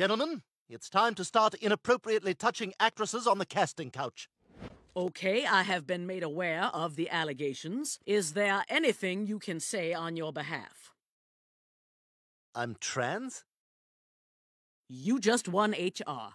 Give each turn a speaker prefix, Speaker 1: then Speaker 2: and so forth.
Speaker 1: Gentlemen, it's time to start inappropriately touching actresses on the casting couch.
Speaker 2: Okay, I have been made aware of the allegations. Is there anything you can say on your behalf?
Speaker 1: I'm trans?
Speaker 2: You just won HR.